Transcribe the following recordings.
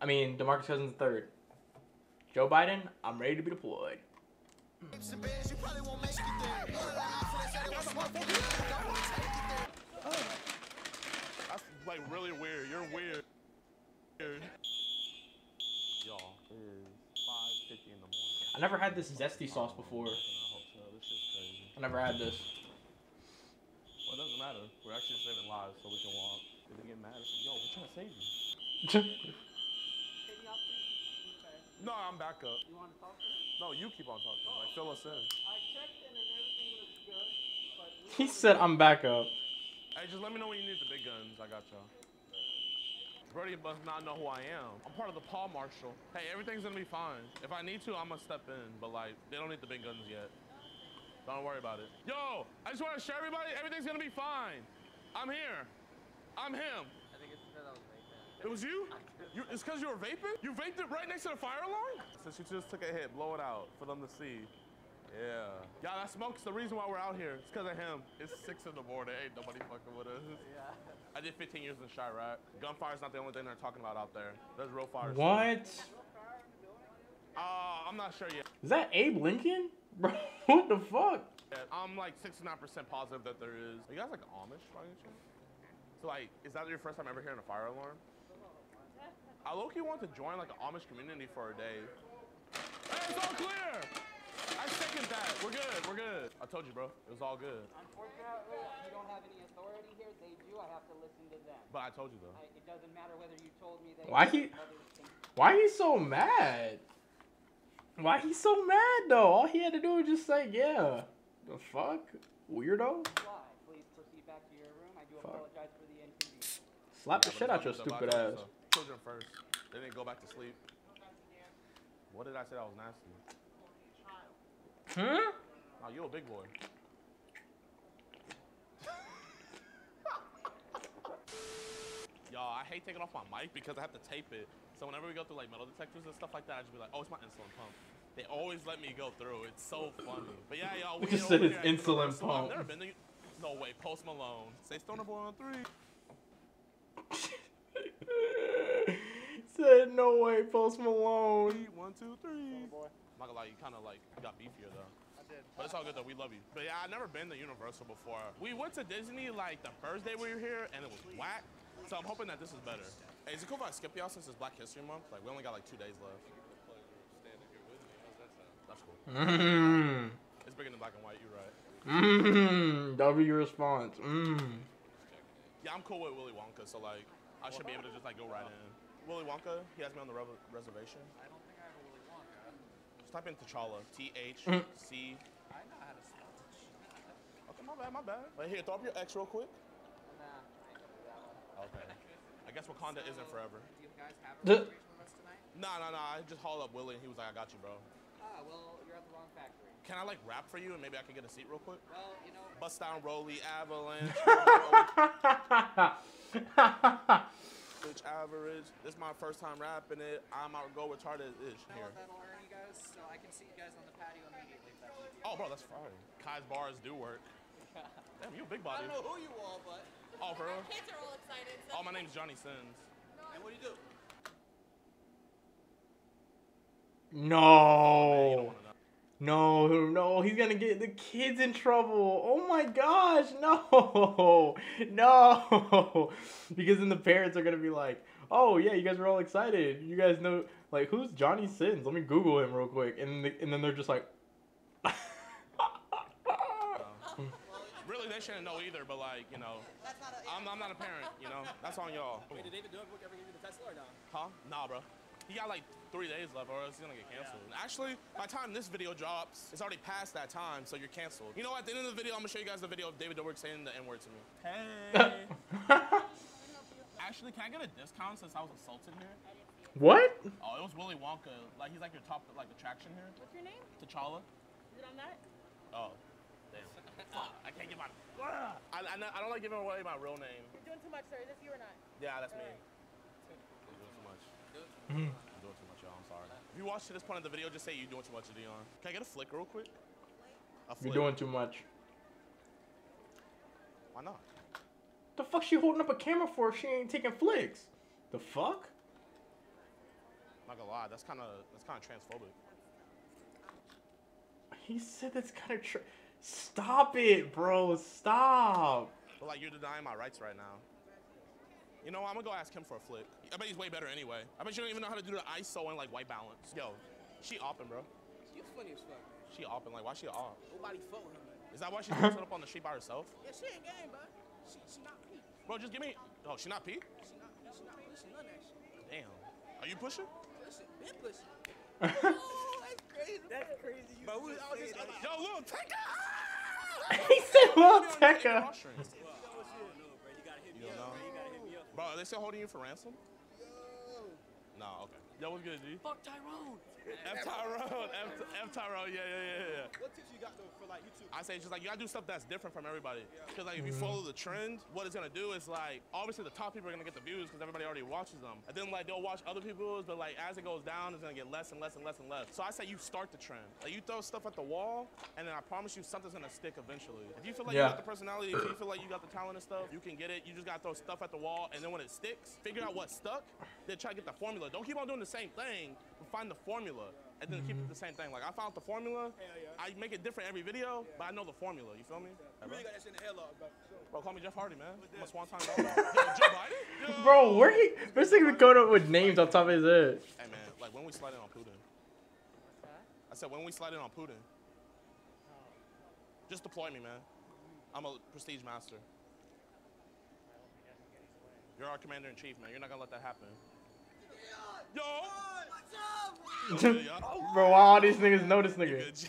I mean, Demarcus Cousins third. Joe Biden, I'm ready to be deployed. That's like really weird. You're weird. Weird. Y'all, it is 5.50 in the morning. I never had this zesty sauce before. In our hotel. This shit's crazy. I never had this. Well, it doesn't matter. We're actually saving lives so we can walk. If they get mad, it's like, yo, we're trying to save you. No, I'm back up. You want to talk to me? No, you keep on talking. Like, fill us in. I checked in and everything looks good, but he said, I'm back up. Hey, just let me know when you need the big guns. I got y'all. Brody must not know who I am. I'm part of the Paul Marshal. Hey, everything's gonna be fine. If I need to, I'm gonna step in. But like, they don't need the big guns yet. Don't worry about it. Yo, I just want to show everybody, everything's gonna be fine. I'm here. I'm him. I think it's because I was vaping. It was you? you it's because you were vaping? You vaped it right next to the fire alarm? Since you just took a hit, blow it out for them to see. Yeah. Yeah, that smoke's the reason why we're out here. It's because of him. It's six in the morning. Ain't nobody fucking with us. Yeah. I did 15 years in Chiraq. Gunfire's not the only thing they're talking about out there. There's real fire. What? Uh, I'm not sure yet. Is that Abe Lincoln? Bro, what the fuck? I'm like 69% positive that there is. Are you guys like Amish by any chance? So like, is that your first time ever hearing a fire alarm? I low-key want to join like an Amish community for a day. Hey, it's all clear! I second that. We're good, we're good. I told you, bro. It was all good. Unfortunately, you don't have any authority here. They do. I have to listen to them. But I told you though. I, it doesn't matter whether you told me they. Why he- Why he so mad? Why he so mad though? All he had to do was just say, yeah. The fuck? Weirdo? fly. Please proceed back to your room. I do Fuck. apologize for the inconvenience. Slap the shit out your it's all good, stupid though. I ass. Told you so. Children first. They didn't go back to sleep. What did I say that was nasty? Hmm? Oh, you a big boy. Y'all, I hate taking off my mic because I have to tape it. So whenever we go through like metal detectors and stuff like that, I just be like, oh, it's my insulin pump. They always let me go through. It's so funny. But yeah, y'all, we just said it's insulin pump. I've never been to. No way, Post Malone. Say Stoner Boy on three. Said no way, Post Malone. Three, One, two, three. I'm not gonna lie, you kind of like got beefier though. I did. But it's all good though. We love you. But yeah, I've never been to Universal before. We went to Disney like the first day we were here, and it was whack. So I'm hoping that this is better. Hey, is it cool if I skip y'all since it's Black History Month? Like we only got like two days left. That's cool. Mmm. It's bigger than black and white. You're right. Mmm. That'll be your response. Mmm. Yeah, I'm cool with Willy Wonka, so like I should be able to just like go right in. Willy Wonka, he has me on the rev- reservation. I don't think I have a Willy Wonka. Just type in T'Challa. T H C. I know how to spell. Okay, my bad, my bad. Wait, here, throw up your X real quick. Nah, I ain't gonna do that one. Okay. I guess Wakanda isn't forever. Do you guys have a reservation with us tonight? No, no, no. I just hauled up Willie and he was like, I got you, bro. Ah, well, you're at the wrong factory. Can I like rap for you and maybe I can get a seat real quick? Well, you know, Bust down, Rolly, Avalanche, bitch, average. This is my first time rapping it. I'm out go retarded ish you know here. that'll earn you guys, so I can see you guys on the patio immediately. If that's easier. Oh, bro, that's fire. Kai's bars do work. Damn, you a big body. I don't know who you all, but. Oh, for real? Kids are all excited. So Oh, my name's Johnny Sins. And what do you do? Man, you don't no. Wanna know. No, no, he's gonna get the kids in trouble. Oh my gosh, no, no, because then the parents are gonna be like, "Oh yeah, you guys were all excited. You guys know like who's Johnny Sins? Let me Google him real quick." And the, and then they're just like, Really, they shouldn't know either, but like, you know, that's not a. I'm, I'm not a parent, you know? That's on y'all. Wait, did David Dobrik ever give you the Tesla or no? Huh? Nah, bro. He got like three days left, or else he's gonna get canceled. Actually, by the time this video drops, it's already past that time, so you're canceled. You know what? At the end of the video, I'm gonna show you guys the video of David Dobrik saying the N word to me. Hey. Actually, can I get a discount since I was assaulted here? "What? Oh, it was Willy Wonka. Like he's like your top like attraction here. What's your name? T'Challa. Is it on that? Oh, damn. Fuck, I can't give my. I, I, I don't like giving away my real name. You're doing too much, sir. Is this you or not? Yeah, that's me. Alright. I'm doing too much. I'm doing too much, y'all. I'm sorry. If you watch to this point of the video, just say you're doing too much, to Dion. Can I get a flick real quick? A You're doing too much." Why not? The fuck she holding up a camera for if she ain't taking flicks? The fuck? Not gonna lie, that's kind of that's kind of transphobic. He said that's kind of. Tr- Stop it, bro. Stop. But like you're denying my rights right now. You know. I'm gonna go ask him for a flick. I bet he's way better anyway. I bet you don't even know how to do the ISO and like white balance. Yo, she opping, bro. You funny as fuck. She opping. Like, why she off? Nobody fuck with her, man. Is that why she's posted up on the street by herself? Yeah, she ain't game, bro. She, she not Pete. Bro, just give me. Oh, she not P? She not, she not pushing none of that shit. Damn. Are you pushing? Listen, been pushing. oh, that's crazy. That's crazy. You but we all just like, Yo, little take he said, "Well, Tekka." You don't know? Bro, are they still holding you for ransom? No, okay. Yo, what's good, G? fuck Tyrone. F Tyrone, F, F Tyrone, yeah, yeah, yeah, yeah. What tips you got though for like YouTube? I say just like you gotta do stuff that's different from everybody. Because like if you mm-hmm. follow the trend, what it's gonna do is like obviously the top people are gonna get the views because everybody already watches them. And then like they'll watch other people's, but like as it goes down, it's gonna get less and less and less and less. So I say you start the trend. Like you throw stuff at the wall, and then I promise you something's gonna stick eventually. If you feel like Yeah. you got the personality, if you feel like you got the talent and stuff, you can get it. You just gotta throw stuff at the wall, and then when it sticks, figure out what stuck. Then try to get the formula. Don't keep on doing the same thing, but find the formula. And then keep it the same thing. Like I found the formula. yeah. I make it different every video, but I know the formula. You feel me? You really got that shit in the headlock, bro. Bro, call me Jeff Hardy, man. I'm a swanton dog. Yo, Joe Biden? Yo. Bro, where he? This nigga going up with names on top of his head. Hey, man, like when we slide in on Putin. I said when we slide in on Putin. Just deploy me, man. I'm a prestige master. You're our commander in chief, man. You're not gonna let that happen. Yo! Bro, why all these niggas know this nigga?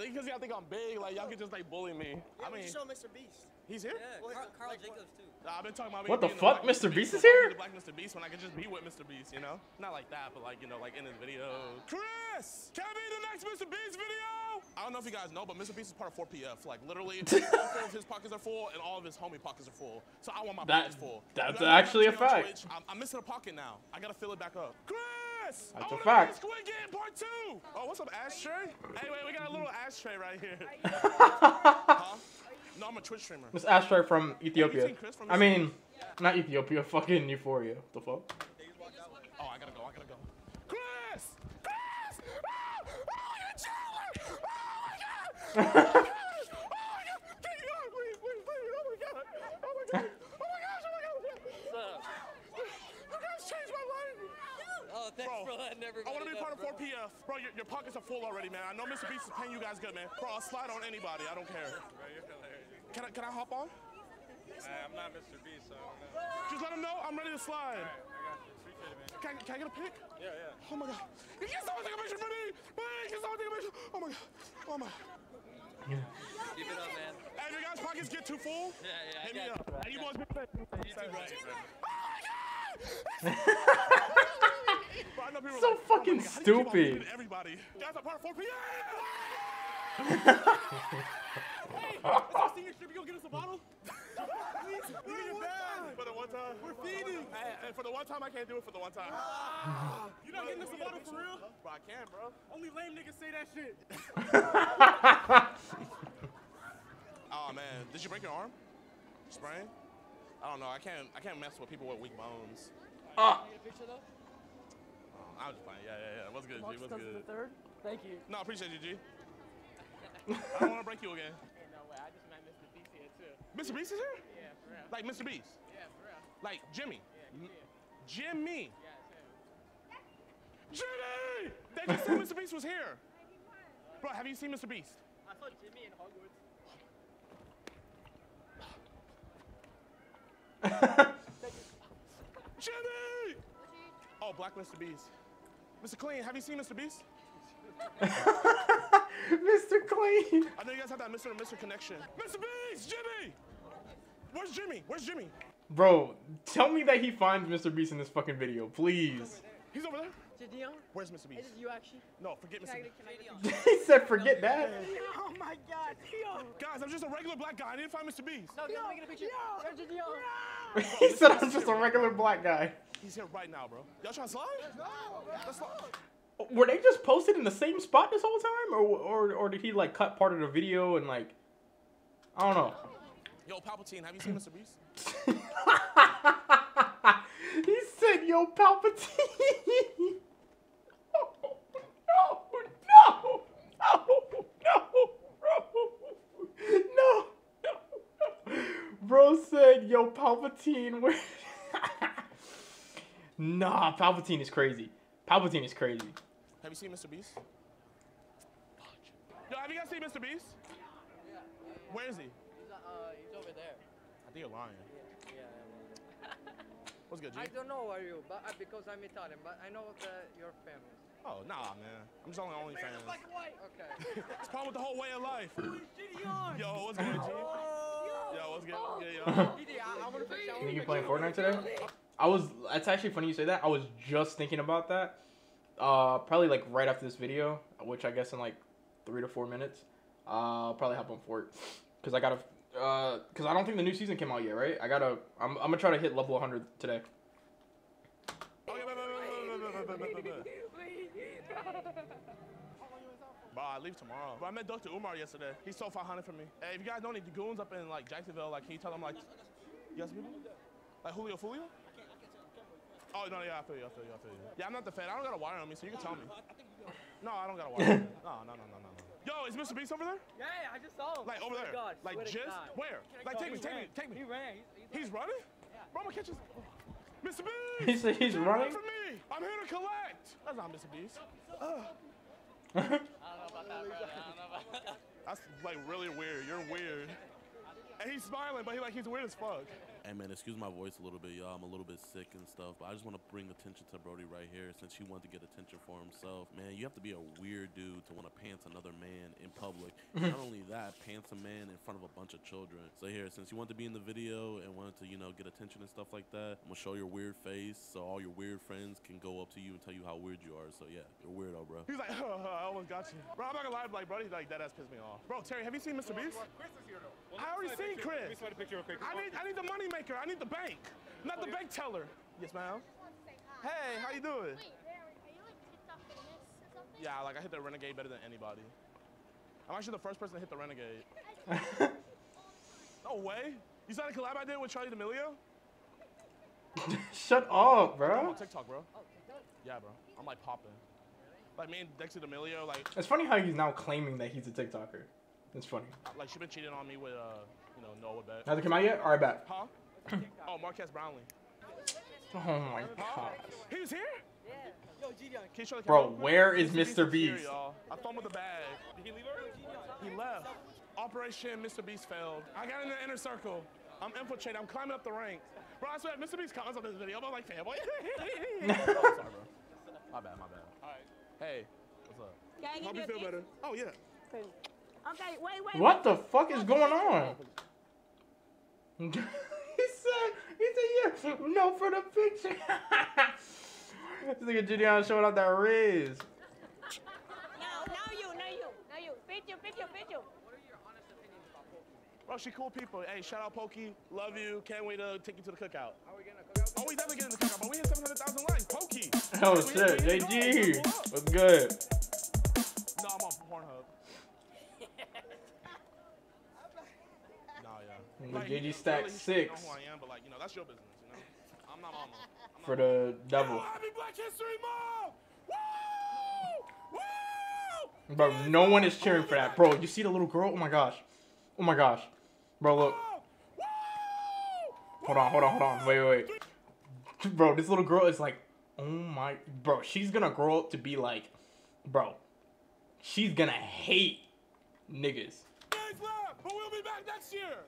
Good think because y'all think I'm big, like y'all can just like bully me. I mean, show Mr. Beast. he's here. Yeah, Carl, Carl Jacobs too. Nah, I've been talking about me What the fuck? Black Mr. Beast is here? the Black Mr. Beast when I could just be with Mr. Beast, you know? Not like that, but like you know, like in his video. Chris, can I be the next Mr. Beast video? I don't know if you guys know, but Mr. Beast is part of 4PF. Like literally, all four of his pockets are full and all of his homie pockets are full. So I want my That- pockets full. that's You actually a watch me on fact. Twitch, I'm, I'm missing a pocket now. I gotta fill it back up. Chris, That's I a wanna fact. Squid Game part two. Oh, what's up, ashtray? Hey, wait, we got a little ashtray right here. huh? No, I'm a Twitch streamer. Miss Ashtray from Ethiopia. seen from I mean, not Ethiopia, fucking Euphoria. The fuck? Oh, I gotta go. I gotta go. Chris! Chris! Oh, oh, you're Chandler! My god! Oh my god! Oh my god! Can you go? Please, please, please! Oh my god! Oh my god! Oh my gosh! Oh my god! You guys changed my life! Thanks Bro, for letting everybody I want to be know, part of bro. 4PF. Bro, your, your pockets are full already, man. I know Mr. Beast is paying you guys good, man. Bro, I'll slide on anybody. I don't care. Can I, can I hop on? I'm not Mr. Beast, so I don't know. Just let him know I'm ready to slide. I got you. Appreciate it, man. Can I, can I get a pic? Yeah, yeah. Oh my god. Can someone take a picture for me? Please, can someone take a picture? Oh my god. Oh my. yeah. Keep it up, man. Hey, if your guys' pockets get too full, Yeah, yeah. hit me up. Hey, you boys. You too, bro. Bro, I know people are So like, fucking oh my God, do you stupid. Everybody. Guys are part 4 p.m. Let's go see your strip. You gonna get us a bottle? We need it. For the one time. We're feeding. Hey, and for the one time, I can't do it for the one time. You not getting bottle for real? Bro, I can, bro. Only lame niggas say that shit. Oh man, did you break your arm? Sprain? I don't know. I can't. I can't mess with people with weak bones. Ah, Get a picture though? Oh, I was just playing. Yeah, yeah, yeah. What's good, G? What's good? third. Thank you. No, I appreciate you, G. I don't want to break you again. no way. I just met Mr. Beast here too. Mr. Beast is here? Yeah, for real. Like Mr. Beast? Yeah, for real. Like Jimmy? Yeah, M- yeah. Jimmy! Yeah, it's him. Jimmy! They just said Mr. Beast was here. Bro, have you seen Mr. Beast? I saw Jimmy in Hogwarts. Jimmy! Oh, Black Mr. Beast. Mr. Clean, have you seen Mr. Beast? Mr. Clean. I know you guys have that Mr. and Mr. connection. Mr. Beast! Jimmy! Where's Jimmy? Where's Jimmy? Bro, tell me that he finds Mr. Beast in this fucking video, please. He's over there. Jadion? Where's Mr. Beast? Is this you actually? No, forget Can Mr. get Beast. a, can I get he said, forget that. Oh my god, Dion! Guys, I'm just a regular black guy. I didn't find Mr. Beast. No, can I get a picture? Yeah, Jadion! he said, I'm just a regular black guy. He's here right now, bro. Y'all trying to slide? Let's slide. Oh, were they just posted in the same spot this whole time, or or or did he like cut part of the video and like, I don't know. Yo, Palpatine, have you seen Mr. Beast? Yo Palpatine. no, no, no, no, bro. Said, Yo Palpatine, where. nah, Palpatine is crazy. Palpatine is crazy. Have you seen Mr. Beast? Yo, have you guys seen Mr. Beast? Where is he? He's, uh, he's over there. I think you're lying. Yeah. What's good, G? I don't know where you, but uh, because I'm Italian, but I know that you're famous. Oh, nah, man. I'm just only OnlyFans. Okay. It's problem with the whole way of life. Gideon! Yo, what's good, G? Yo, what's good? Yeah, yo. You playing Fortnite today? I was. That's actually funny you say that. I was just thinking about that. Uh, probably like right after this video, which I guess in like three to four minutes. Uh, I'll probably hop on Fort, cause I gotta because uh, I don't think the new season came out yet, right? I gotta, I'm, I'm gonna try to hit level 100 today. Bro, I leave tomorrow. But I met Dr. Umar yesterday. He so 500 for me. Hey, if you guys know any goons up in like Jacksonville, like can you tell them like, yes, guys? Like Julio Foolio? Oh, no, yeah, I feel you, I feel you, I feel you. Yeah, I'm not the fan. I don't got a wire on me, so you can tell me. No, I don't got a wire. no, no, no, no, no. no. Yo, is Mr. Beast over there? Yeah, yeah, I just saw him. Like over Swear there? God, like swear just God. where? Like take me, take me, take me. He ran. He's, he's He's running? Bro, I'm gonna catch. Mr. Beast! He said he's Get running? away from me! I'm here to collect! That's not Mr. Beast. Ugh. I don't know about that, brother. I don't know about that. That's like really weird. You're weird. And he's smiling, but he like he's weird as fuck. Hey man, excuse my voice a little bit, y'all. I'm a little bit sick and stuff, but I just want to bring attention to Brody right here since he wanted to get attention for himself. Man, you have to be a weird dude to want to pants another man in public. Not only that, pants a man in front of a bunch of children. So here, since you want to be in the video and wanted to, you know, get attention and stuff like that, I'm gonna show your weird face so all your weird friends can go up to you and tell you how weird you are. So yeah, you're a weirdo, bro. He's like, I almost got you. Bro, I'm not gonna lie, like, Brody, like, that ass pissed me off. Bro, Terry, have you seen Mr. Beast? Chris is here, though. I already seen Let me Chris. slide a picture real quick. I need, I need the money maker. I need the bank, not the bank teller. Yes, ma'am. Hey, how you doing? Wait, Barry, are you like TikTok famous or something? Yeah, like I hit the Renegade better than anybody. I'm actually the first person to hit the Renegade. No way. You saw the collab I did with Charli D'Amelio? Shut up, I'm bro. on TikTok, bro. Yeah, bro. I'm like popping. Like me and Dixie D'Amelio, like, It's funny how he's now claiming that he's a TikToker. It's funny. like she been cheating on me with, uh, you know, Noah Beck. Has it come out yet? All right, bet. Huh? oh, Marques Brownlee. Oh my gosh. He was here? Yo, Gideon, Can you show the Bro, camera real quick? where is Mr. is here, Beast? I found with the bag. did he leave already? He left. Operation Mr. Beast failed. I got in the inner circle. I'm infiltrating. I'm climbing up the ranks. Bro, I swear, Mr. Beast comments on this video, I'm like, fanboy. oh, sorry, bro. My bad, my bad. All right. Hey, what's up? Can I Hope you you feel better. Oh, yeah. gift? Okay, wait, wait. What the fuck is going on? he said, he said, yeah, no for the picture. this nigga Gideon showing off that Riz. No, no you, no you, no you. Picture, picture, picture. Bro, she cool people. Hey, shout out Pokey. Love you. Can't wait to take you to the cookout. Are we gonna cookout? Oh, we definitely getting the cookout, but we hit 700,000 likes. Pokey. Oh We hit- shit, we hit goals. Let's JG, what's good? The you JG stack really six Know who I am, but like, you know, that's your business, you know. I'm not. I'm for mama. the devil. Yo, happy Black History Month! Woo! Woo! Bro, no one is cheering for that. Bro, you see the little girl? Oh my gosh. Oh my gosh. Bro, look. Hold on, hold on, hold on. Wait, wait, wait. Bro, this little girl is like, oh my. Bro, she's gonna grow up to be like, bro, she's gonna hate niggas. Days left, but we'll be back next year.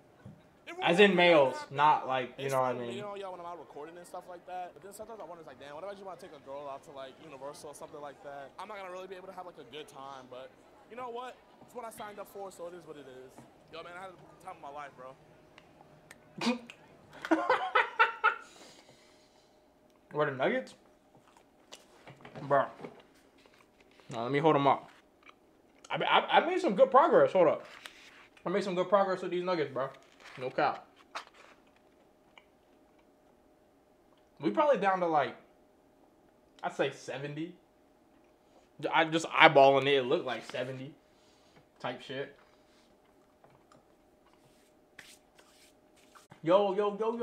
As in males, not like, you know what I mean? You know, y'all, when I'm out recording and stuff like that. But then sometimes I wonder, like, damn, what if I just want to take a girl out to like Universal or something like that? I'm not gonna really be able to have like a good time, but you know what? It's what I signed up for, so it is what it is. Yo, man, I had the time of my life, bro. What the nuggets? Bro. Now let me hold them up. I, I, I made some good progress. Hold up. I made some good progress with these nuggets, bro. No cap. We probably down to like, I'd say 70. I just eyeballing it, it looked like 70 type shit. Yo, yo, yo, yo.